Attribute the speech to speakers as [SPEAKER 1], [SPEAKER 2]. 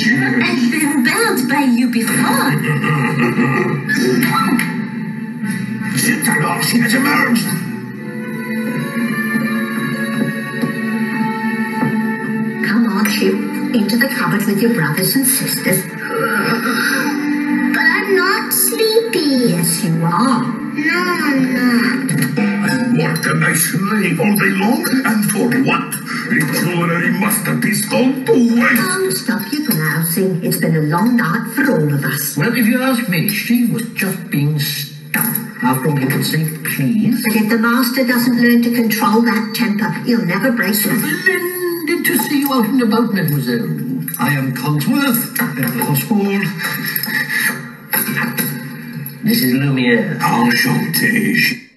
[SPEAKER 1] I've been belled by you before.
[SPEAKER 2] Citadel, she has emerged.
[SPEAKER 3] Come on, Chip. Into the cupboard with your brothers and sisters.
[SPEAKER 4] But I'm not sleepy.
[SPEAKER 3] Yes, you are.
[SPEAKER 4] No, I'm not.
[SPEAKER 2] I worked a nice slave all day long, and for what? A jewelry masterpiece called to waste.
[SPEAKER 3] Oh, stop your grousing. It's been a long night for all of us.
[SPEAKER 5] Well, if you ask me, she was just being stuck. After all, you could say please.
[SPEAKER 3] But if the master doesn't learn to control that temper, he'll never break it.
[SPEAKER 5] Splendid to see you out and about, mademoiselle. I am Cogsworth, of the household. This is Lumiere.
[SPEAKER 2] Enchanté.